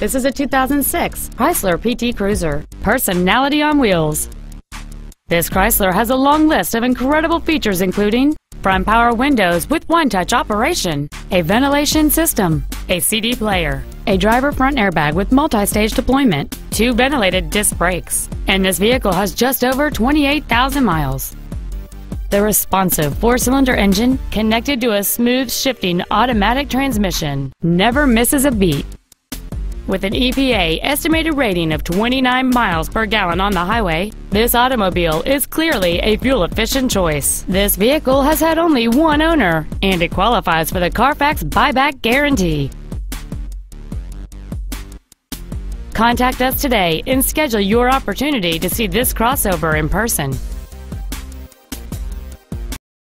This is a 2006 Chrysler PT Cruiser. Personality on wheels. This Chrysler has a long list of incredible features including front power windows with one-touch operation, a ventilation system, a CD player, a driver front airbag with multi-stage deployment, two ventilated disc brakes, and this vehicle has just over 28,000 miles. The responsive four-cylinder engine, connected to a smooth shifting automatic transmission, never misses a beat. With an EPA estimated rating of 29 miles per gallon on the highway, this automobile is clearly a fuel-efficient choice. This vehicle has had only one owner, and it qualifies for the Carfax buyback guarantee. Contact us today and schedule your opportunity to see this crossover in person.